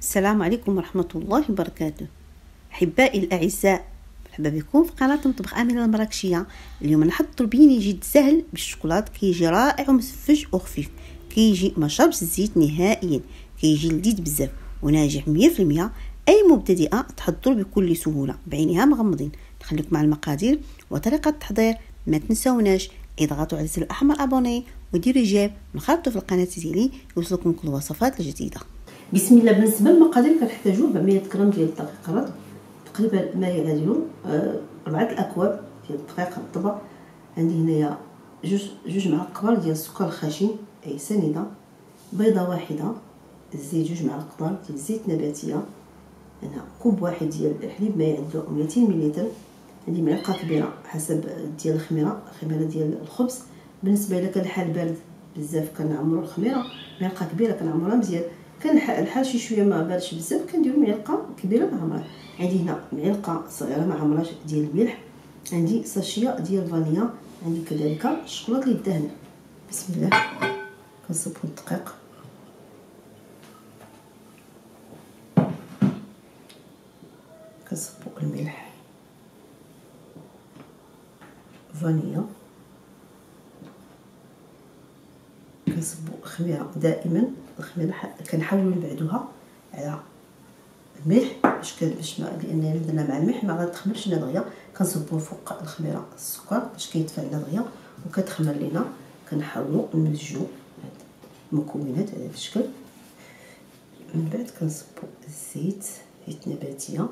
السلام عليكم ورحمة الله وبركاته. أحبائي الأعزاء مرحبا بكم في قناة مطبخ آمنة المراكشية. اليوم نحضر بيني جد سهل بالشوكولات كيجي رائع ومسفج وخفيف. كيجي ما شربش الزيت نهائيا. كيجي لذيذ بزاف وناجح مية في المية. أي مبتدئة تحضر بكل سهولة بعينها مغمضين. نخليكم مع المقادير وطريقة التحضير. ما تنسوناش اضغطوا على الزر الأحمر أبوني وديروا جيم ونخرطوا في القناة ديالي يوصلكم كل الوصفات الجديدة. بسم الله بالنسبة للمقادير كنحتاجو 400 غرام ديال الدقيق الرطب تقريبا ما يعادلو آه، أربعة الأكواب ديال الدقيق الرطبه عندي هنايا جوج جوج معالق كبار ديال السكر الخشن أي سنيده بيضة واحدة الزيت جوج معالق كبار ديال الزيت نباتية. هنا كوب واحد ديال الحليب ما يعادلو 200 ملل عندي معلقة كبيرة حسب ديال الخميرة الخميرة ديال الخبز. بالنسبة إلى كان الحال بارد بزاف كنعمرو الخميرة. معلقة كبيرة كنعمرها مزيان. كان الحال شي شوية ما باردش بزاف كنديرو معلقة كبيرة معمره عندي هنا معلقة صغيرة ما عمراش ديال الملح. عندي ساشيه ديال الفانيا عندي كذلك الشوكولاط اللي دهن بسم الله. كنصبو الدقيق كنصبو الملح. فانيا. كنصبو خميره دائما الخميره كنحاولوا نبعدوها على الملح باش باش لأن درنا مع الملح ما غتخمرش لنا دغيا. كنصبوه فوق الخميرة السكر باش كيتفاعل دغيا وكتخمر لينا. كنحاولوا نمزجوا المكونات على هذا الشكل. من بعد كنصبوا الزيت زيت نباتية.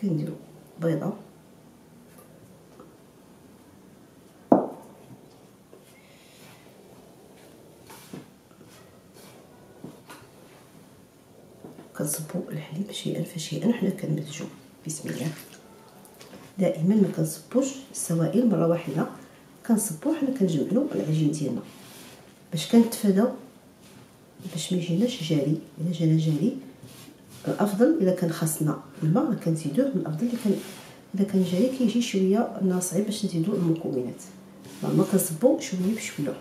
كنديروا بيضة. كنصبو الحليب شيئا فشيئا حنا كنمزجو بسم الله. دائما ما كنصبوش السوائل مرة واحدة كنصبو حنا كنجمعلو العجين ديالنا. باش كنتفاداو باش ما يجيناش جاري إلا جانا جاري الأفضل إلا كان خاصنا الماء كنزيدوه من الأفضل إلا كان إلا كان جاري كيجي شوية ناصعي باش نزيدو المكونات. ما كنصبو شوية بشوية.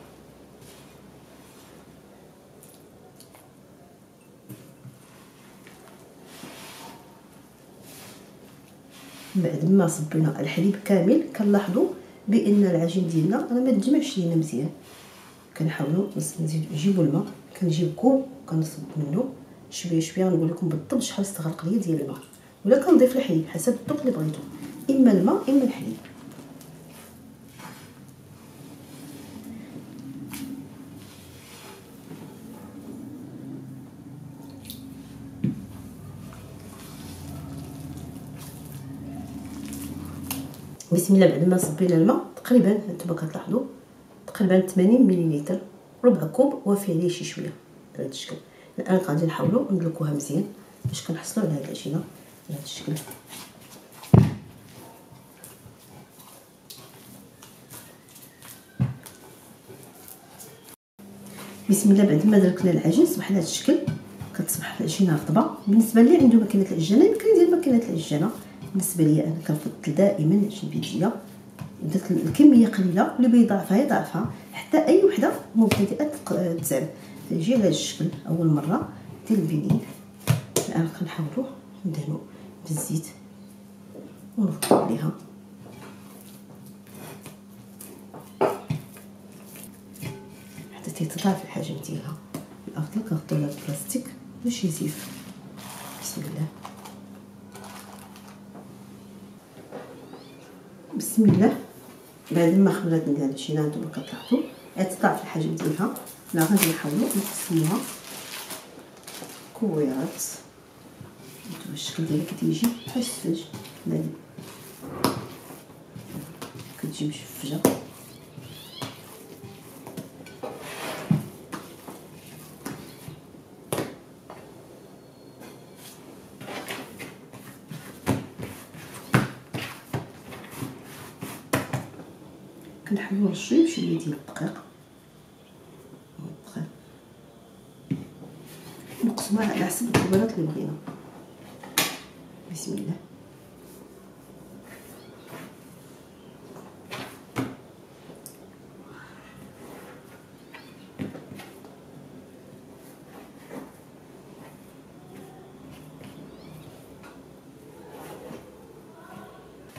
بعد ما صبينا الحليب كامل كنلاحظوا بأن العجين ديالنا راه ما تجمعش لينا مزيان. كنحاولوا نزيد نجيبوا الماء كنجيب كوب كنصب منه شوية شوية غنقول لكم بالضبط شحال استغرق ليا ديال الماء. ولا كنضيف الحليب حسب الذوق اللي بغيتو. إما الماء إما الحليب. بسم الله بعد ما صبينا الماء تقريبا انتما كتلاحظوا تقريبا 80 مليلتر ربع كوب وفي عليه شي شوية. بهذا الشكل. الآن غادي نحاولوا ندلكوها مزيان باش كنحصلوا على هذه العجينة. بهذا الشكل. بسم الله بعد ما دركنا العجين صبح لهذا الشكل. كتصبح العجينة رطبة. بالنسبة لي عنده ماكينة العجانه يمكن ندير ماكينة العجانه بالنسبة لي أنا كنفضل دائما العجين بيديا درت الكمية قليلة اللي بغى يضاعفها يضاعفها. حتى أي وحدة مبتدئه تزعم تجي على الشكل أول مرة ديال الفينيل الآن كنحاولوا ندهنوا بالزيت ونغطيو عليها. حتى تتضاعف الحجم ديالها الافضل كنغطيو على البلاستيك باش يزيف بسم الله. بسم الله. بعد ما خبرات ندير هادشي نتوما كتلاحظوا تضاعف الحجم ديالها لا غادي نحاولوا نقسموها. كويرات. نتوما الشكل ديالها كتيجي بحال هادي كتجي مشفجه كل شوية بشويه ديال الدقيق نقسموها على حسب الكبرات اللي بغينا. بسم الله.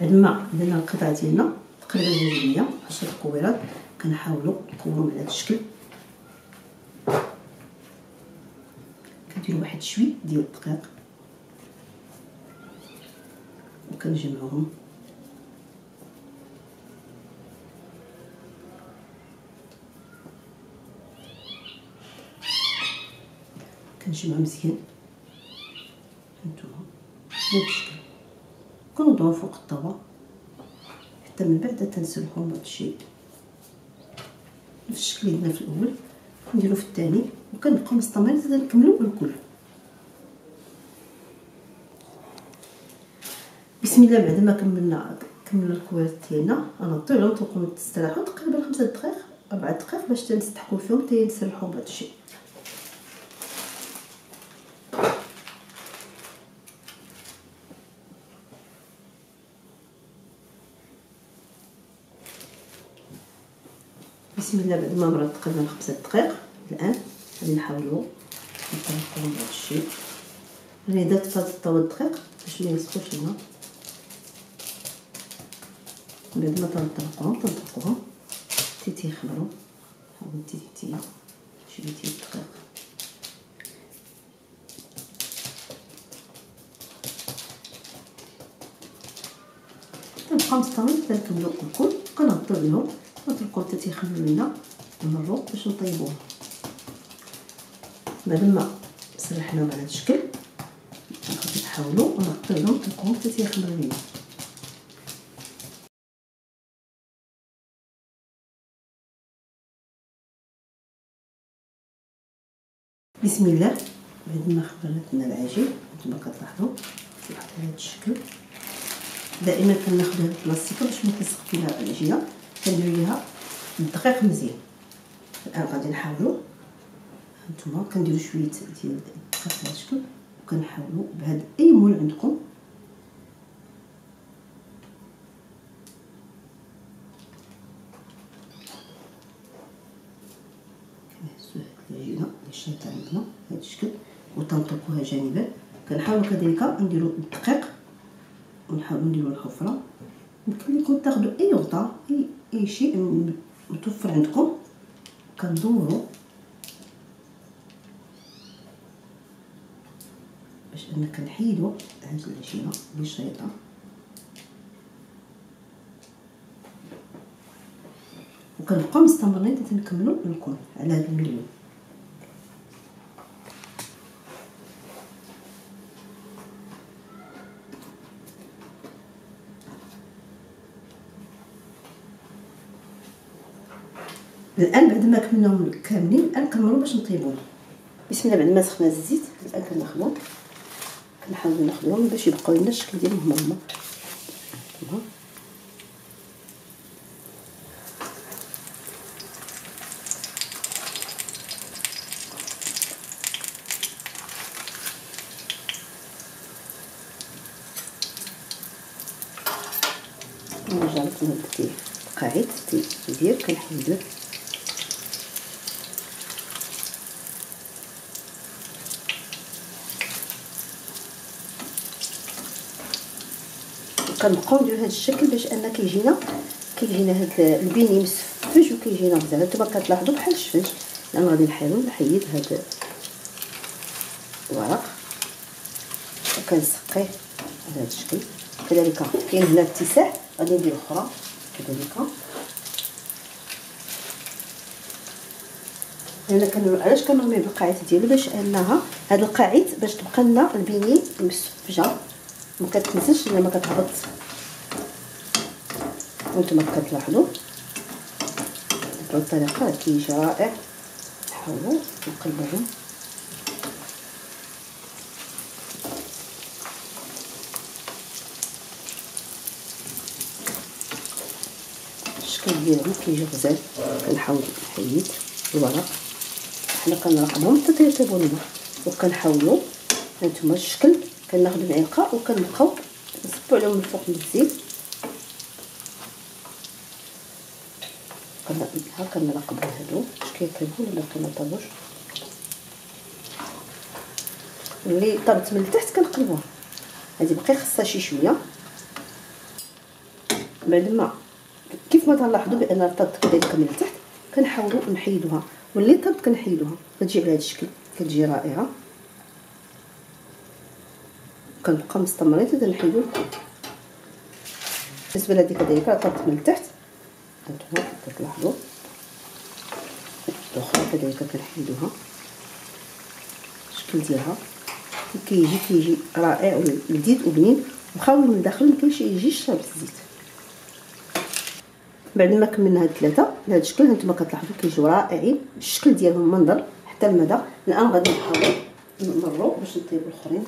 بعد ما درنا القطعة ديالنا. تقريبا جوج عشرة كويرات كنحاولوا نكورهم على هذا الشكل. كنديروا واحد شوي ديال الدقيق. وكنجمعوهم. كنجمع مزيان. هانتوما بهذا الشكل. كنوضعو فوق الطاوة حتى من بعد تنسلخو هذا الشيء. نفس الشكل اللي درنا في الأول نديرو في الثاني وكنبقاو مستمرين حتى نكملو الكل بسم الله بعد ما كملنا كملنا الكويرات ديالنا غنطيو عليهم تبقاو تستراحوا تقريبا خمسة دقائق أربعة دقائق باش تنستحكم فيهم حتى بهذا الشيء. بسم الله بعد ما مرات تقريبا خمسة دقائق. الآن غادي نحاولوا نطلقوهم بهذا الشيء. راني درت هاد الطاوه الدقيق باش ما يلصقوش لنا بعد ما تنطلقوهم تنطلقوهم حتى تيخمروا حاول تي شوية ديال الدقيق تنبقاو مستمرين حتى نكملو الكل. كنغطيو عليهم نتركو حتى تيخمروا لينا ونمرو باش نطيبوهم بعد ما سرحناهم على هذا الشكل نحاولوا نغطيو لهم حتى تيخمروا لينا. بسم الله. بعد ما خبرتنا العجين كما كتلاحظوا على هذا الشكل. دائما كناخذ هاد البلاستيكه باش ما تلصق فيها العجينة. كندير ليها الدقيق مزيان. الآن غادي نحاولوا هانتوما كنديروا شوية ديال الدقيق على هذا الشكل وكنحاولوا بهذا أي مول عندكم. كنهزوا هاد العجينة عندنا بهذا الشكل وتنطلقوها جانبا. كنحاولوا كذلك نديروا الدقيق ونحاولوا نديروا الحفرة. يمكن لكم تاخذوا أي غطاء أي أي شيء متوفر عندكم كندوروا باش أنا كنحيدوا هاد العجينة بالشريطه وكنبقاو مستمرين حتى نكملوا الكل على هذا المليون. الآن بعد ما كملناهم كاملين الآن كنمروا باش نطيبوهم بسم الله بعد ما سخنا الزيت الآن كناخذهم كنحاولوا ناخذهم باش يبقاو لنا الشكل ديالهم هما. نرجع لكم هاد القاعد ديال كنحيدوه كنبقاو نديرو هذا الشكل باش أن كيجينا كيجينا هاد البيني مسفج وكيجينا مزيان نتوما كتلاحظوا بحال الشفج أنا غادي نحاول نحيد هاد الورق. وكنسقيه على هذا الشكل. كذلك كاين هنا اتساع. غادي ندير أخرى. كذلك. هنا كنرمي علاش كنرمي بالقاعات ديالو؟ باش انها هاد القاعد باش تبقى لنا البيني مسفجه ما كتنساش لما كتهبط. وأنتم كتلاحظوا. بهذه الطريقة كيجي رائع نحاولوا نقلبوهم الشكل ديالهم كيجي غزال كنحاول نحيد الورق. حنا كنراقبهم. حتى يطيبوا لنا وكنحاولوا. هانتوما الشكل كناخذ معلقه وكنبقاو نصبوا عليهم من الفوق بالزيت ها كنراقبوا هادو. واش كيطيبوا ولا كيطيبوش ملي طابت من التحت كنقلبوها هذه باقي خصها شي شوية. بعد ما كيف ما تلاحظوا بأن رطبت كذلك من التحت كنحاولوا نحيدوها. واللي طبت كنحيدوها. كتجي على هذا الشكل كتجي رائعة. كنبقى مستمرين حتى نحيدو بالنسبة لهذه كذلك طبت من التحت هانتوما كتلاحظوا الاخرى كذلك كنحيدوها. الشكل ديالها. كيجي كيجي رائع ولذيذ وبنين. وخاوي من الداخل ما كاينش يجيش شارب الزيت. بعد ما كملنا هاد ثلاثة بهذا الشكل هانتوما كتلاحظوا كيجيو رائعين. الشكل ديالهم منظر حتى المدى. الآن غادي نحاول نمروا باش نطيبوا الآخرين.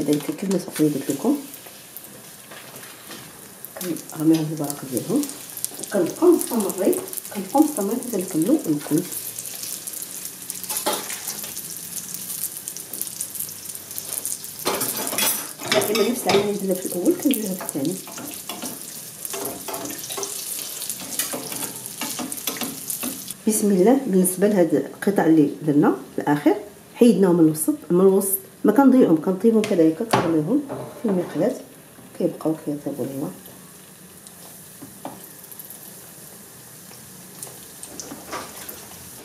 كذلك كما سبق قلت لكم. كنرميهم البركة ديالهم. وكنبقاو مستمرين كنبقاو مستمرين حتى نكملوا الكل دائما نفس العملية نديرها في الأول كنديرها في الثاني. بسم الله. بالنسبة لهاد القطع اللي درنا في الآخر حيدناهم من الوسط من الوسط. ما كنضيعهم كنطيبهم كذلك كنغليهم في المقلاة كيبقاو كيطيبوا لينا.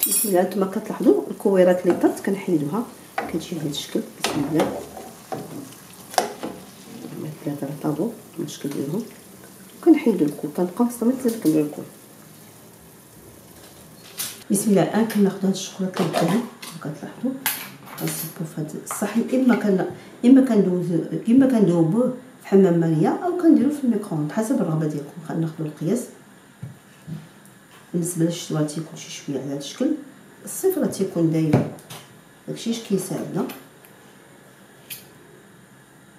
بسم الله نتوما كتلاحظوا الكويرات اللي طرت كنحيدوها كتجي بهذا الشكل. بسم الله. ثلاثة طابو الشكل ديالهم. كنحيدو الكل كنبقاو مستمرين حتى نكملو الكل بسم الله. الان كناخذ هاد الشوكولاته كنبدلها كتلاحظوا. كنصبو في هاد الصحن اما كان اما كندوز اما كندوبوه في حمام marie أو كنديرو في ال micro-onde حسب الرغبه ديالكم ناخذ القياس بالنسبة للشتوة تيكون شي شوية على هاد الشكل الصيف راه تيكون داير داكشي اش كيساعدنا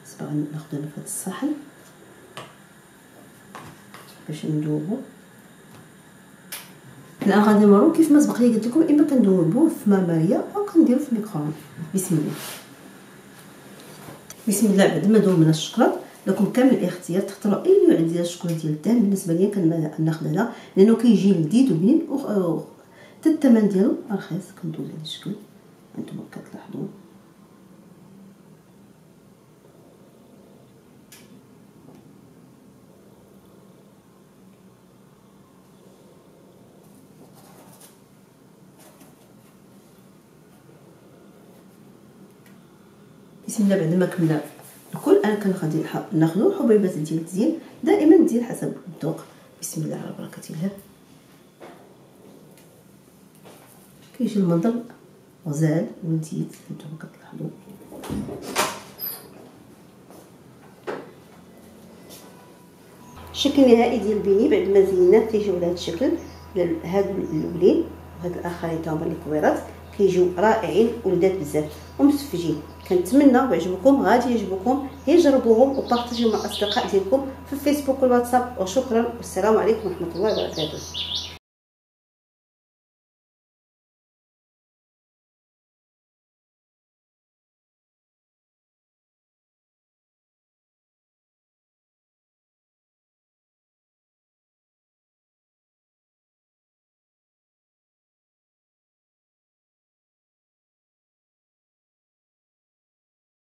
صافي ناخذ أنا في هاد الصحن باش ندوبو الان غادي نمرو. كيف ما سبق لي قلت لكم إما كندوبوه في ماء marie أو كنديرو في ال micro-onde بسم الله. بسم الله بعد ما دوبنا الشكلاط لكم كامل الاختيار. تختاروا أي نوع ديال الشكلاط ديال الدهن بالنسبة ليا كناخذ هذا لأنه كيجي لذيذ وبنين حتى الثمن ديالو. رخيص كندوز هذا الشكل هانتوما كتلاحظوا الله بعد ما كملنا الكل أنا كان غادي ناخذ حبيبات ديال التزيين دائما ندير حسب الذوق. بسم الله على بركه الله كيجي المنظر. غزال. ولذيذ نتوما كتلاحظوا. الشكل النهائي ديال البيني بعد ما زيناه تيجيو لهذا الشكل هادو الاولين وهاد الآخرين تا هما لي كويرات كيجيو رائعين ولذاذ بزاف. ومسفجين. كنتمنى ويعجبكم غادي يعجبكم. يجربوهم وبارطاجيو مع الأصدقاء ديالكم في الفيسبوك والواتساب. وشكرا. والسلام عليكم ورحمة الله وبركاته.